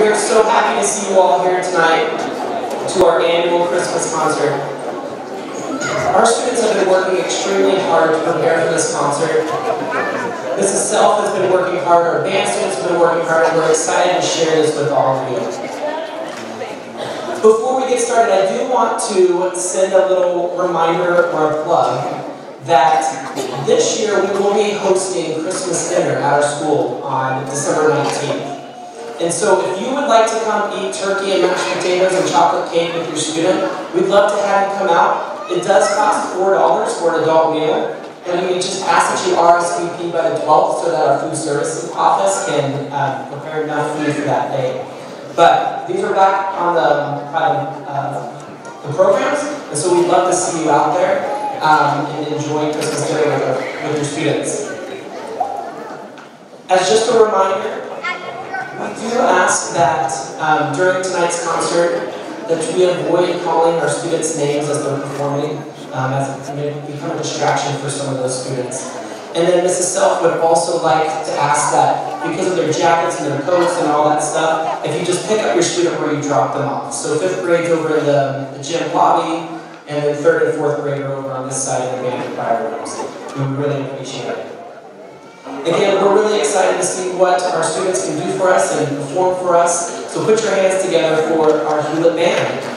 We are so happy to see you all here tonight to our annual Christmas concert. Our students have been working extremely hard to prepare for this concert. Mrs. Self has been working hard, our band students have been working hard, and we're excited to share this with all of you. Before we get started, I do want to send a little reminder or a plug that this year we will be hosting Christmas dinner at our school on December 19th. And so if you would like to come eat turkey and mashed potatoes and chocolate cake with your student, we'd love to have you come out. It does cost $4 for an adult meal. And we just ask that you RSVP by the 12th so that our food services office can uh, prepare enough food for that day. But these are back on the, uh, the programs, and so we'd love to see you out there um, and enjoy Christmas dinner with, with your students. As just a reminder, we do ask that um, during tonight's concert that we avoid calling our students' names as they're performing, um, as it may become a distraction for some of those students. And then Mrs. Self would also like to ask that because of their jackets and their coats and all that stuff, if you just pick up your student where you drop them off. So fifth grade's over in the, the gym lobby, and then third and fourth grade are over on this side of the band choir rooms. We really appreciate it. Again, we're really excited to see what our students can do for us and perform for us. So put your hands together for our Hulet Band.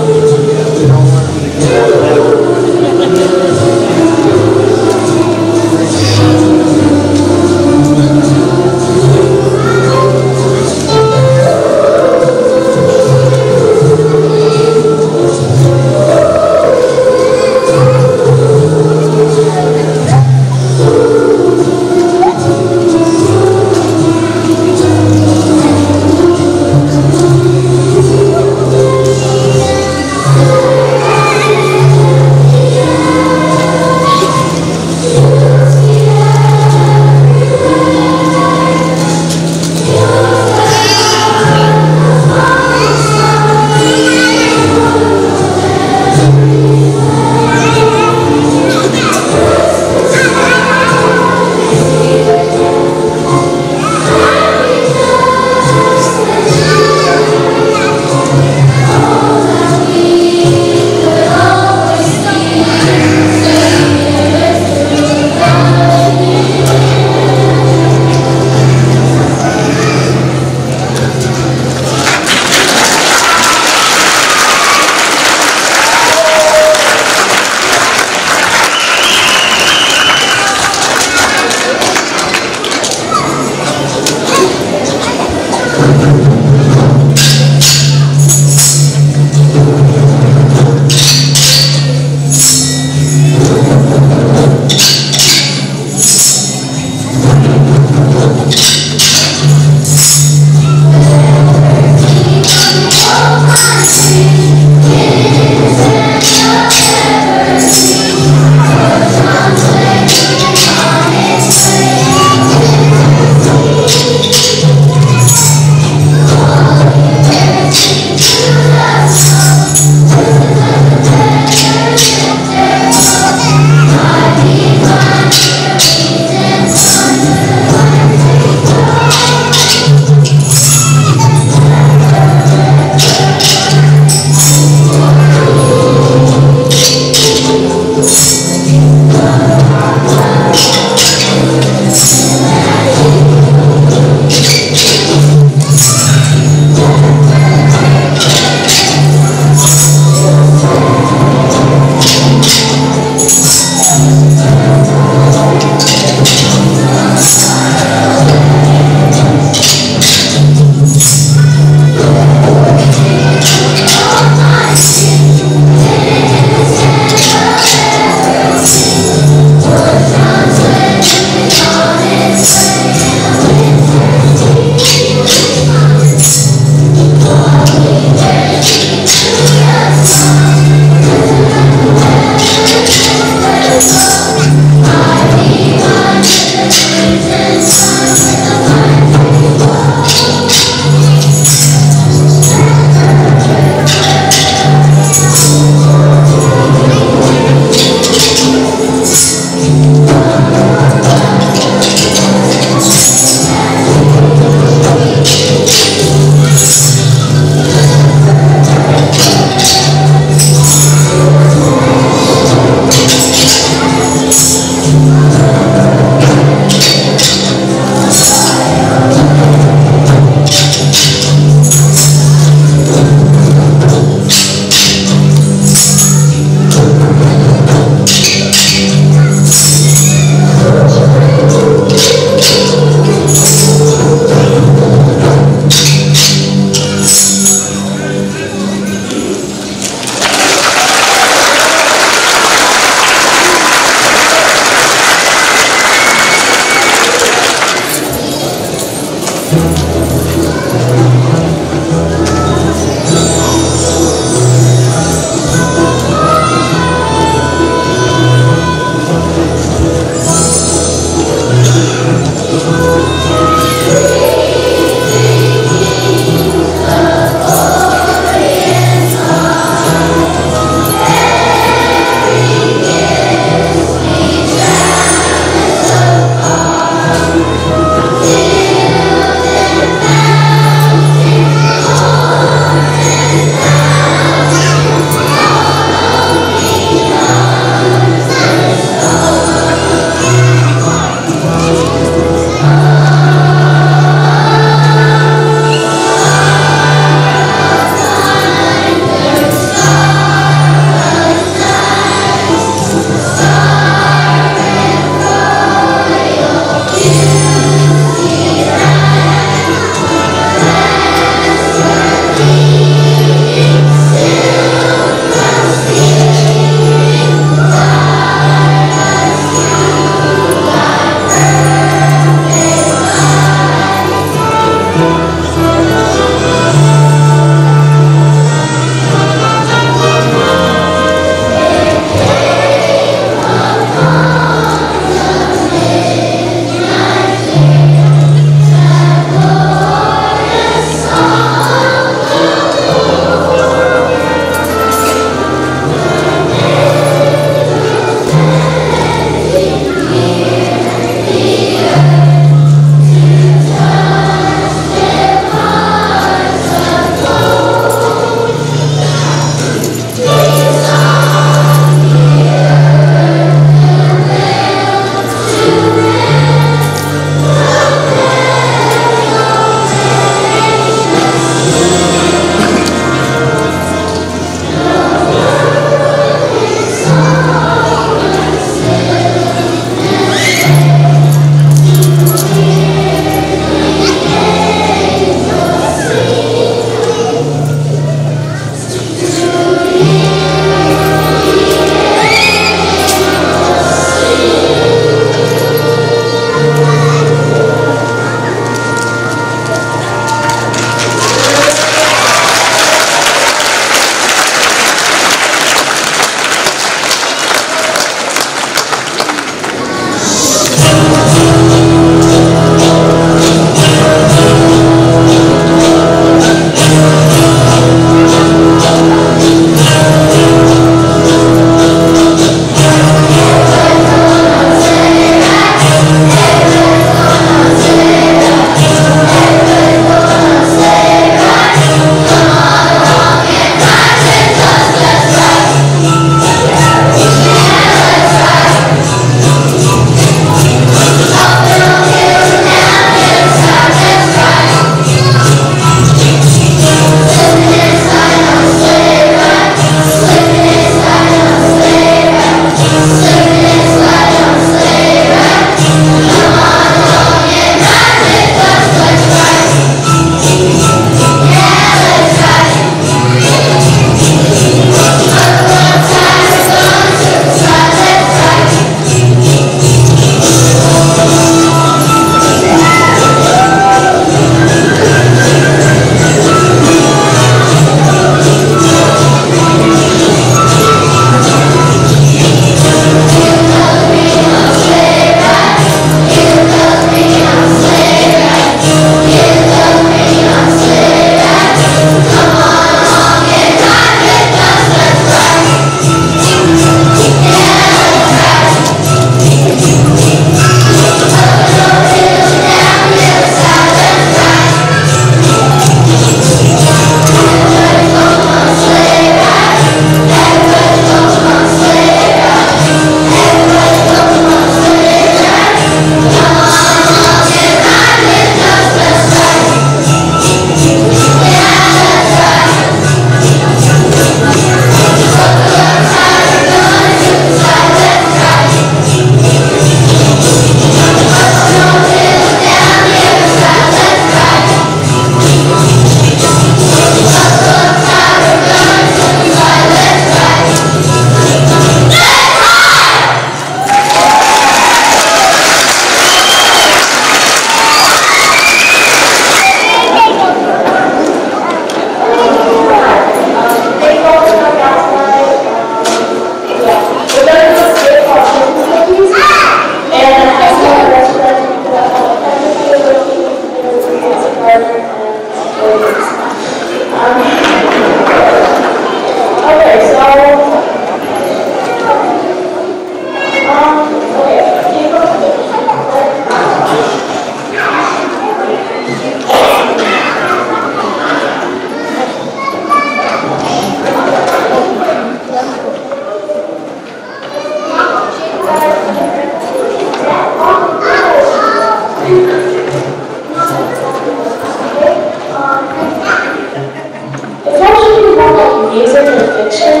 Fiction,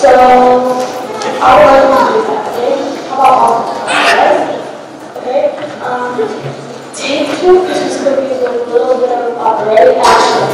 so I like to do that. How about all the time? Okay, um, take two Christmas cookies with a little bit of a red action.